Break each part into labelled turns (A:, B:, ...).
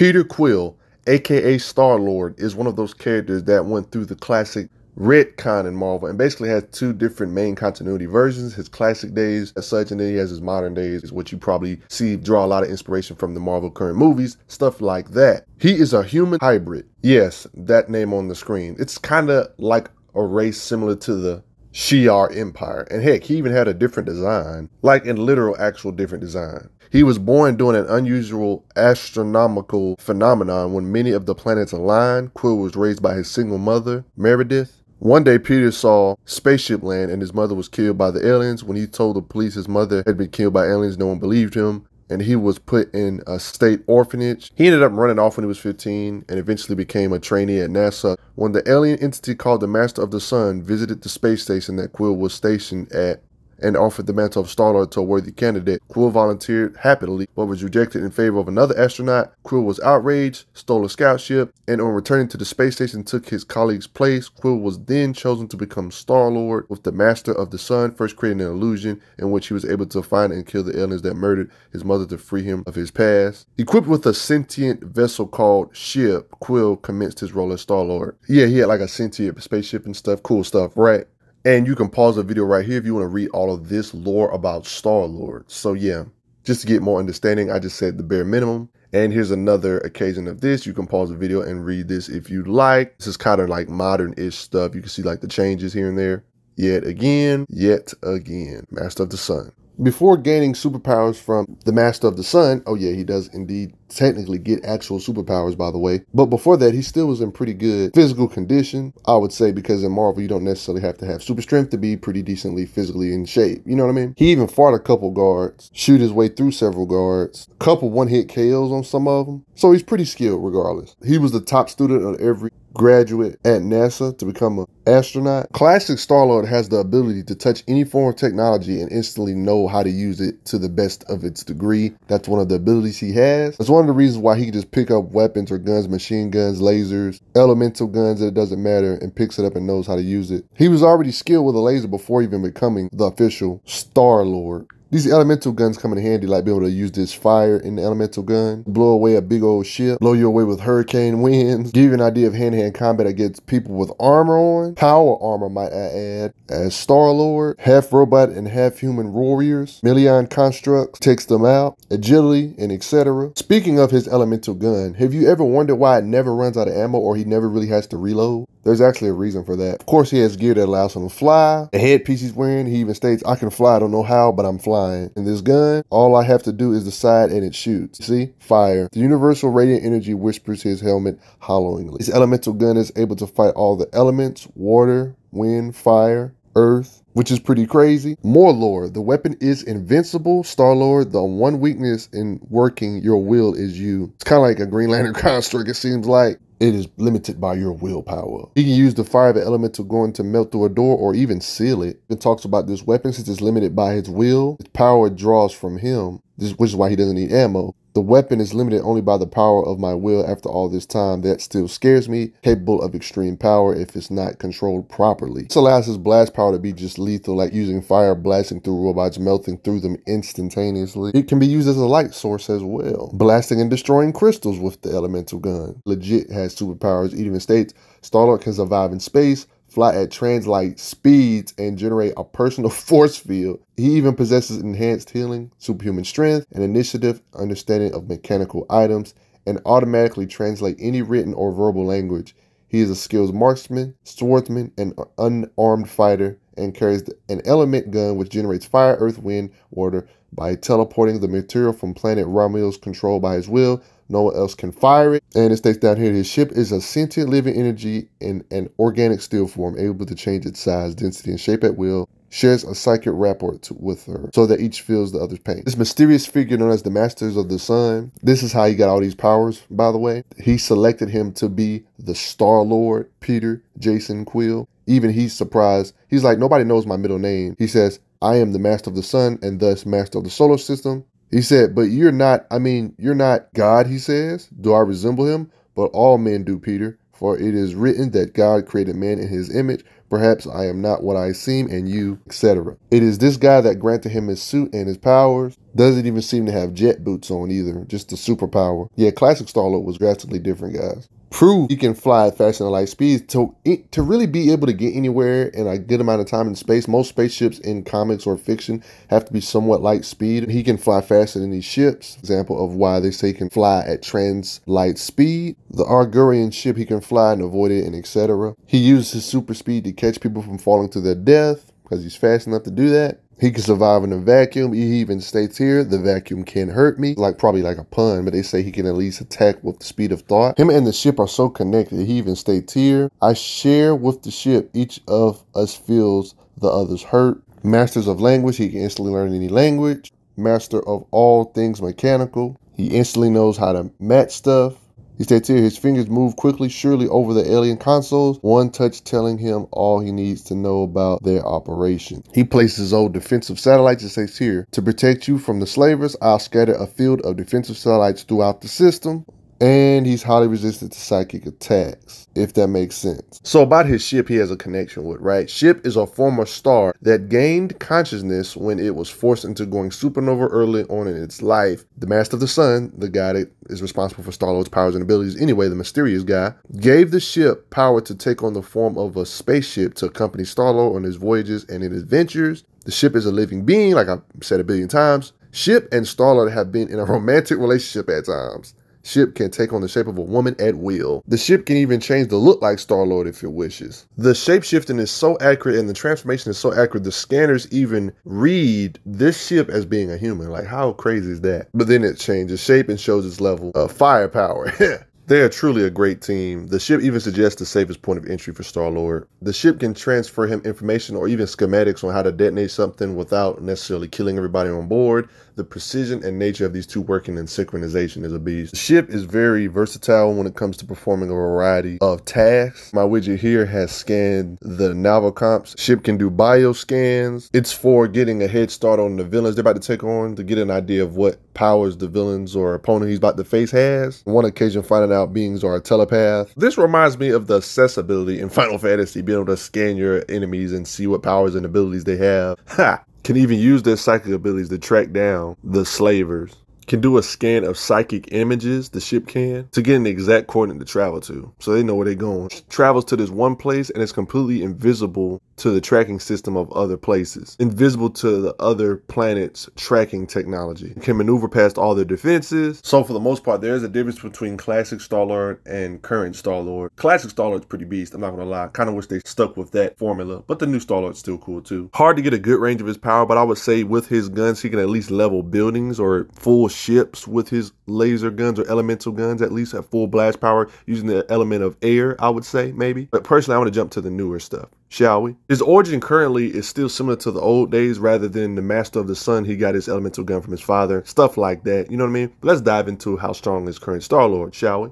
A: Peter Quill, aka Star Lord, is one of those characters that went through the classic retcon in Marvel and basically has two different main continuity versions his classic days as such, and then he has his modern days, is what you probably see draw a lot of inspiration from the Marvel current movies, stuff like that. He is a human hybrid. Yes, that name on the screen. It's kind of like a race similar to the Shi'ar Empire. And heck, he even had a different design, like in literal actual different design. He was born during an unusual astronomical phenomenon when many of the planets aligned. Quill was raised by his single mother, Meredith. One day, Peter saw spaceship land and his mother was killed by the aliens. When he told the police his mother had been killed by aliens, no one believed him and he was put in a state orphanage. He ended up running off when he was 15 and eventually became a trainee at NASA. When the alien entity called the Master of the Sun visited the space station that Quill was stationed at, and offered the mantle of Star-Lord to a worthy candidate. Quill volunteered happily, but was rejected in favor of another astronaut. Quill was outraged, stole a scout ship, and on returning to the space station took his colleague's place. Quill was then chosen to become Star-Lord with the Master of the Sun, first creating an illusion in which he was able to find and kill the aliens that murdered his mother to free him of his past. Equipped with a sentient vessel called Ship, Quill commenced his role as Star-Lord. Yeah, he had like a sentient spaceship and stuff. Cool stuff, right? And you can pause the video right here if you want to read all of this lore about Star-Lord. So yeah, just to get more understanding, I just said the bare minimum. And here's another occasion of this. You can pause the video and read this if you like. This is kind of like modern-ish stuff. You can see like the changes here and there. Yet again, yet again, Master of the Sun. Before gaining superpowers from the Master of the Sun, oh yeah, he does indeed technically get actual superpowers, by the way. But before that, he still was in pretty good physical condition, I would say, because in Marvel, you don't necessarily have to have super strength to be pretty decently physically in shape. You know what I mean? He even fought a couple guards, shoot his way through several guards, a couple one-hit KOs on some of them. So he's pretty skilled regardless. He was the top student of every graduate at NASA to become an astronaut. Classic Star-Lord has the ability to touch any form of technology and instantly know how to use it to the best of its degree. That's one of the abilities he has. That's one of the reasons why he can just pick up weapons or guns, machine guns, lasers, elemental guns, it doesn't matter, and picks it up and knows how to use it. He was already skilled with a laser before even becoming the official Star-Lord. These elemental guns come in handy, like being able to use this fire in the elemental gun, blow away a big old ship, blow you away with hurricane winds, give you an idea of hand-to-hand combat against people with armor on, power armor might I add, as Star-Lord, half robot and half human warriors, Million constructs, takes them out, agility, and etc. Speaking of his elemental gun, have you ever wondered why it never runs out of ammo or he never really has to reload? There's actually a reason for that. Of course, he has gear that allows him to fly. The headpiece he's wearing, he even states, I can fly, I don't know how, but I'm flying. And this gun, all I have to do is decide and it shoots. See? Fire. The universal radiant energy whispers his helmet hollowingly. His elemental gun is able to fight all the elements, water, wind, fire, earth, which is pretty crazy. More lore. The weapon is invincible. Star-Lord, the one weakness in working your will is you. It's kind of like a Green Lantern construct, it seems like it is limited by your willpower. He can use the fire of the elemental going to melt through a door or even seal it. It talks about this weapon since it's limited by his will. Its power draws from him, which is why he doesn't need ammo. The weapon is limited only by the power of my will after all this time. That still scares me, capable of extreme power if it's not controlled properly. This allows his blast power to be just lethal, like using fire blasting through robots, melting through them instantaneously. It can be used as a light source as well, blasting and destroying crystals with the elemental gun. Legit has superpowers, even states Star-Lord can survive in space, fly at translight speeds, and generate a personal force field. He even possesses enhanced healing, superhuman strength, and initiative, understanding of mechanical items, and automatically translate any written or verbal language. He is a skilled marksman, swordsman, and unarmed fighter, and carries an element gun which generates fire, earth, wind, water by teleporting the material from planet Romulus controlled by his will no one else can fire it. And it states down here, his ship is a sentient living energy in an organic steel form, able to change its size, density, and shape at will. Shares a psychic rapport to, with her so that each feels the other's pain. This mysterious figure known as the Masters of the Sun. This is how he got all these powers, by the way. He selected him to be the Star Lord, Peter Jason Quill. Even he's surprised. He's like, nobody knows my middle name. He says, I am the Master of the Sun and thus Master of the Solar System. He said, But you're not, I mean, you're not God, he says. Do I resemble him? But all men do, Peter. For it is written that God created man in his image. Perhaps I am not what I seem, and you, etc. It is this guy that granted him his suit and his powers. Doesn't even seem to have jet boots on either, just a superpower. Yeah, classic Star-Lord was drastically different, guys prove he can fly faster than light speeds to to really be able to get anywhere in a good amount of time in space. Most spaceships in comics or fiction have to be somewhat light speed. He can fly faster than these ships. Example of why they say he can fly at trans light speed. The Argurian ship he can fly and avoid it and etc. He uses his super speed to catch people from falling to their death because he's fast enough to do that. He can survive in a vacuum. He even states here, the vacuum can hurt me. Like probably like a pun, but they say he can at least attack with the speed of thought. Him and the ship are so connected. He even states here, I share with the ship. Each of us feels the other's hurt. Masters of language. He can instantly learn any language. Master of all things mechanical. He instantly knows how to match stuff. He states here his fingers move quickly, surely over the alien consoles, one touch telling him all he needs to know about their operation. He places old defensive satellites, it says here, to protect you from the slavers, I'll scatter a field of defensive satellites throughout the system and he's highly resistant to psychic attacks, if that makes sense. So about his ship he has a connection with, right? Ship is a former star that gained consciousness when it was forced into going supernova early on in its life. The Master of the Sun, the guy that is responsible for Star-Lord's powers and abilities anyway, the mysterious guy, gave the ship power to take on the form of a spaceship to accompany Star-Lord on his voyages and his adventures. The ship is a living being, like I've said a billion times. Ship and Star-Lord have been in a romantic relationship at times ship can take on the shape of a woman at will. The ship can even change the look like Star-Lord if it wishes. The shapeshifting is so accurate and the transformation is so accurate, the scanners even read this ship as being a human. Like, how crazy is that? But then it changes shape and shows its level of firepower. They are truly a great team. The ship even suggests the safest point of entry for Star Lord. The ship can transfer him information or even schematics on how to detonate something without necessarily killing everybody on board. The precision and nature of these two working in synchronization is a beast. The ship is very versatile when it comes to performing a variety of tasks. My widget here has scanned the Navocomps. Ship can do bio scans. It's for getting a head start on the villains they're about to take on to get an idea of what powers the villains or opponent he's about to face has. On one occasion, finding out beings are a telepath. This reminds me of the accessibility in Final Fantasy, being able to scan your enemies and see what powers and abilities they have. Ha! Can even use their psychic abilities to track down the slavers can do a scan of psychic images, the ship can, to get an exact coordinate to travel to. So they know where they're going. Travels to this one place and it's completely invisible to the tracking system of other places, invisible to the other planets' tracking technology. It can maneuver past all their defenses. So for the most part, there is a difference between classic Star-Lord and current Star-Lord. Classic Star-Lord's pretty beast, I'm not gonna lie. Kind of wish they stuck with that formula, but the new Star-Lord's still cool too. Hard to get a good range of his power, but I would say with his guns, he can at least level buildings or full ships with his laser guns or elemental guns, at least at full blast power using the element of air, I would say, maybe. But personally, I want to jump to the newer stuff shall we? His origin currently is still similar to the old days rather than the Master of the Sun. He got his elemental gun from his father, stuff like that. You know what I mean? But let's dive into how strong is current Star Lord, shall we?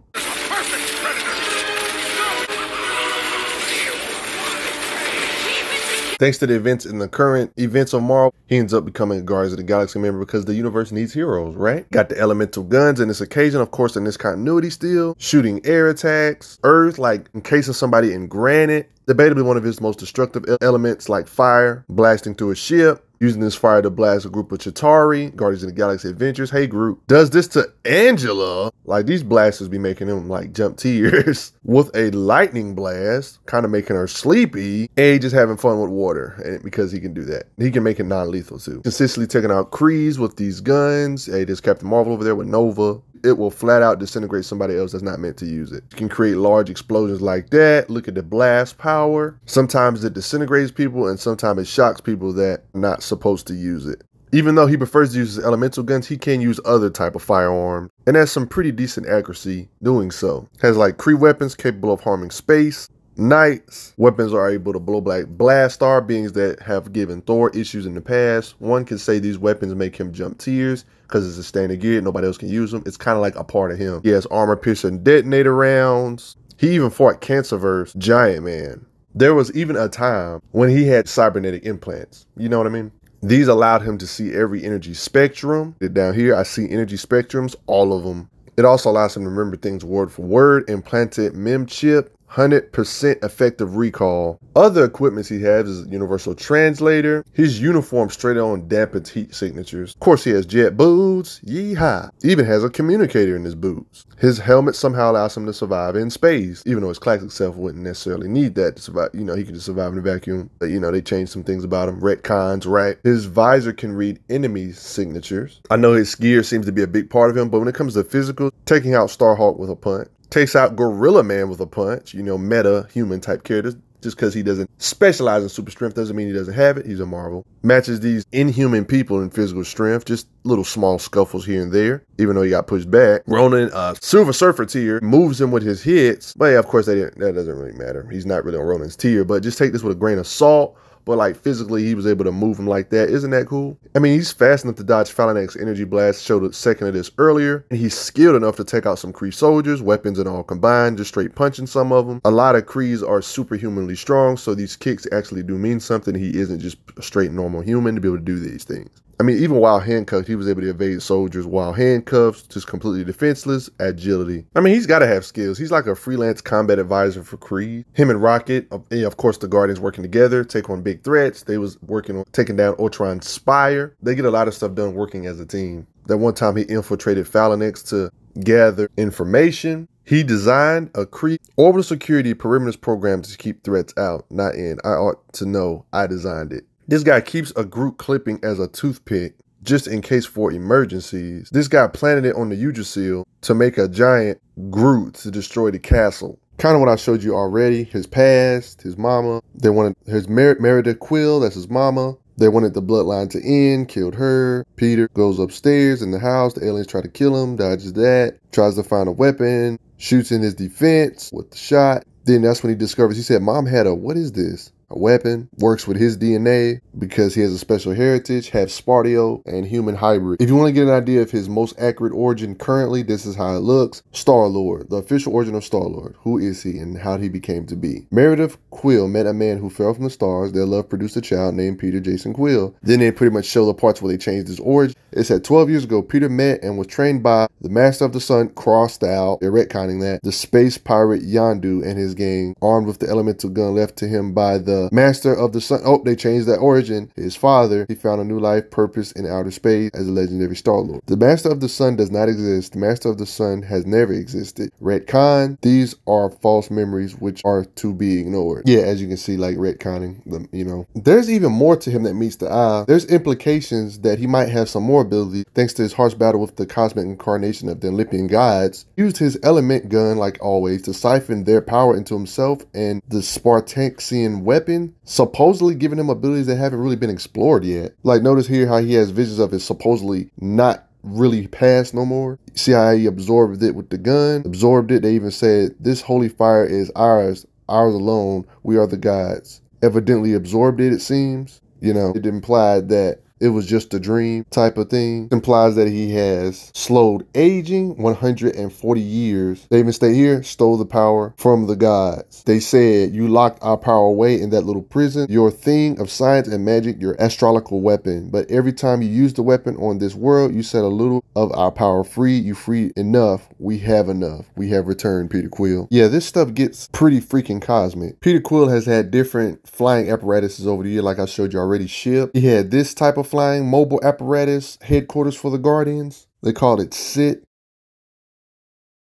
A: Thanks to the events in the current events of Marvel, he ends up becoming a Guardians of the Galaxy member because the universe needs heroes, right? Got the elemental guns in this occasion, of course, in this continuity still, shooting air attacks, earth, like encasing somebody in granite, debatably one of his most destructive elements like fire, blasting through a ship, using this fire to blast a group of Chitauri, Guardians of the Galaxy Adventures. Hey, group. Does this to Angela. Like, these blasters be making him, like, jump tears. with a lightning blast, kind of making her sleepy. And just having fun with water and because he can do that. He can make it non-lethal, too. Consistently taking out Kryze with these guns. Hey, there's Captain Marvel over there with Nova it will flat out disintegrate somebody else that's not meant to use it. You can create large explosions like that. Look at the blast power. Sometimes it disintegrates people and sometimes it shocks people that are not supposed to use it. Even though he prefers to use his elemental guns, he can use other type of firearms and has some pretty decent accuracy doing so. Has like Kree weapons capable of harming space, Knights, weapons are able to blow black blast star beings that have given Thor issues in the past. One can say these weapons make him jump tears because it's a standard gear. Nobody else can use them. It's kind of like a part of him. He has armor piercing detonator rounds. He even fought Cancerverse Giant Man. There was even a time when he had cybernetic implants. You know what I mean? These allowed him to see every energy spectrum. Down here, I see energy spectrums, all of them. It also allows him to remember things word for word. Implanted mem chip 100% effective recall. Other equipments he has is universal translator. His uniform straight on dampens heat signatures. Of course, he has jet boots. Yeehaw. Even has a communicator in his boots. His helmet somehow allows him to survive in space, even though his classic self wouldn't necessarily need that to survive. You know, he could just survive in a vacuum. But, you know, they changed some things about him. Retcons, right? His visor can read enemy signatures. I know his gear seems to be a big part of him, but when it comes to physical, taking out Starhawk with a punch, takes out Gorilla Man with a punch, you know, meta human type characters. Just because he doesn't specialize in super strength doesn't mean he doesn't have it. He's a Marvel. Matches these inhuman people in physical strength, just little small scuffles here and there, even though he got pushed back. Ronan, uh, Silver Surfer tier, moves him with his hits. But yeah, of course, that, that doesn't really matter. He's not really on Ronan's tier, but just take this with a grain of salt but like physically he was able to move him like that. Isn't that cool? I mean, he's fast enough to dodge Phalanx energy blast, showed a second of this earlier. And he's skilled enough to take out some Kree soldiers, weapons and all combined, just straight punching some of them. A lot of Krees are superhumanly strong, so these kicks actually do mean something. He isn't just a straight normal human to be able to do these things. I mean, even while handcuffed, he was able to evade soldiers while handcuffed, just completely defenseless, agility. I mean, he's got to have skills. He's like a freelance combat advisor for Creed. Him and Rocket, eh, of course, the Guardians working together, take on big threats. They was working on taking down Ultron Spire. They get a lot of stuff done working as a team. That one time he infiltrated Phalanx to gather information. He designed a Kree orbital security perimeters program to keep threats out, not in. I ought to know I designed it. This guy keeps a Groot clipping as a toothpick just in case for emergencies. This guy planted it on the Yggdrasil to make a giant Groot to destroy the castle. Kind of what I showed you already. His past, his mama. They wanted his Mer Meredith Quill, that's his mama. They wanted the bloodline to end, killed her. Peter goes upstairs in the house. The aliens try to kill him, dodges that, tries to find a weapon, shoots in his defense with the shot. Then that's when he discovers, he said, Mom had a, what is this? A weapon, works with his DNA because he has a special heritage, have Spartoi and human hybrid. If you want to get an idea of his most accurate origin currently, this is how it looks. Star-Lord, the official origin of Star-Lord. Who is he and how he became to be? Meredith Quill met a man who fell from the stars. Their love produced a child named Peter Jason Quill. Then they pretty much show the parts where they changed his origin. It said 12 years ago, Peter met and was trained by the Master of the Sun, crossed out, they're retconning that, the space pirate Yondu and his gang, armed with the elemental gun left to him by the master of the sun. Oh, they changed that origin. His father, he found a new life purpose in outer space as a legendary Star Lord. The master of the sun does not exist. The master of the sun has never existed. Retcon, these are false memories which are to be ignored. Yeah, as you can see, like retconning them, you know. There's even more to him that meets the eye. There's implications that he might have some more ability thanks to his harsh battle with the cosmic incarnation of the Olympian gods. He used his element gun, like always, to siphon their power into himself and the Spartaxian weapon weapon, supposedly giving him abilities that haven't really been explored yet. Like notice here how he has visions of his supposedly not really past no more. See how he absorbed it with the gun, absorbed it. They even said, this holy fire is ours, ours alone. We are the gods. Evidently absorbed it, it seems. You know, it implied that it was just a dream type of thing. Implies that he has slowed aging 140 years. They even stay here, stole the power from the gods. They said, You locked our power away in that little prison. Your thing of science and magic, your astrological weapon. But every time you use the weapon on this world, you set a little of our power free. You free enough. We have enough. We have returned, Peter Quill. Yeah, this stuff gets pretty freaking cosmic. Peter Quill has had different flying apparatuses over the year, like I showed you already. Ship. He had this type of flying mobile apparatus headquarters for the Guardians. They called it SIT.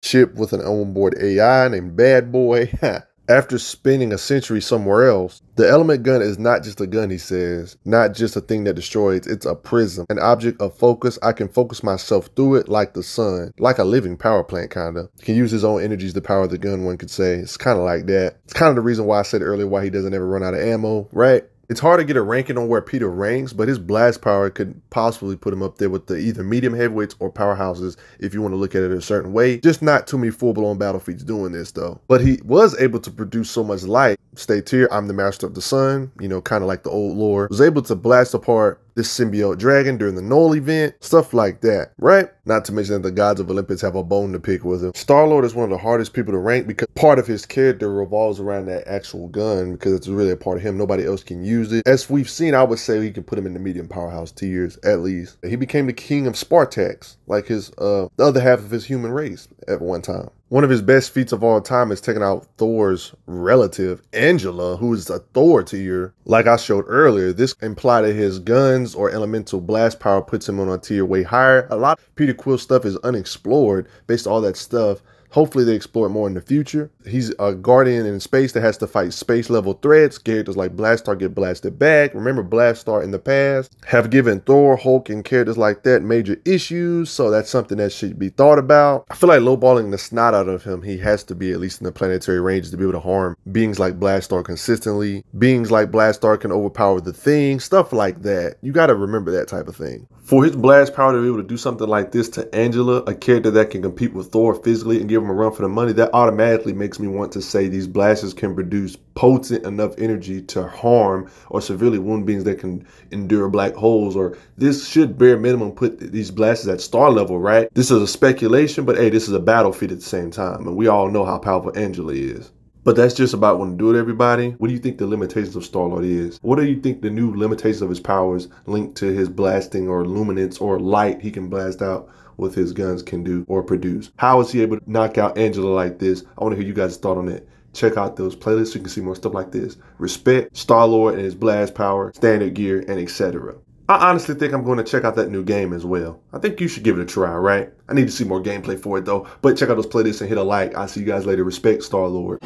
A: Ship with an onboard AI named Bad Boy. After spending a century somewhere else, the element gun is not just a gun, he says, not just a thing that destroys, it's a prism, an object of focus. I can focus myself through it like the sun, like a living power plant, kind of. Can use his own energies to power the gun, one could say. It's kind of like that. It's kind of the reason why I said earlier why he doesn't ever run out of ammo, right? It's hard to get a ranking on where Peter ranks, but his blast power could possibly put him up there with the either medium heavyweights or powerhouses if you want to look at it a certain way. Just not too many full-blown battlefeats doing this though. But he was able to produce so much light. Stay here, I'm the master of the sun, you know, kind of like the old lore. Was able to blast apart this symbiote dragon during the Knull event, stuff like that, right? Not to mention that the gods of Olympus have a bone to pick with him. Star-Lord is one of the hardest people to rank because part of his character revolves around that actual gun because it's really a part of him. Nobody else can use it. As we've seen, I would say he can put him in the medium powerhouse tiers at least. He became the king of Spartax, like his uh the other half of his human race at one time. One of his best feats of all time is taking out Thor's relative, Angela, who is a Thor tier. Like I showed earlier, this implied that his guns or elemental blast power puts him on a tier way higher. A lot of Peter Quill stuff is unexplored based on all that stuff Hopefully they explore it more in the future. He's a guardian in space that has to fight space level threats. Characters like Blastaar get blasted back. Remember Blastaar in the past have given Thor, Hulk, and characters like that major issues. So that's something that should be thought about. I feel like lowballing the snot out of him, he has to be at least in the planetary range to be able to harm beings like Blastaar consistently. Beings like Blastaar can overpower the thing, stuff like that. You got to remember that type of thing. For his blast power to be able to do something like this to Angela, a character that can compete with Thor physically and give him a run for the money, that automatically makes me want to say these blasters can produce potent enough energy to harm or severely wound beings that can endure black holes. Or this should bare minimum put these blasters at star level, right? This is a speculation, but hey, this is a battlefield at the same time. And we all know how powerful Angela is. But that's just about when to do it, everybody. What do you think the limitations of Star-Lord is? What do you think the new limitations of his powers linked to his blasting or luminance or light he can blast out with his guns can do or produce? How is he able to knock out Angela like this? I want to hear you guys' thought on it. Check out those playlists so you can see more stuff like this. Respect Star-Lord and his blast power, standard gear, and etc. I honestly think I'm going to check out that new game as well. I think you should give it a try, right? I need to see more gameplay for it though. But check out those playlists and hit a like. I'll see you guys later. Respect Star-Lord.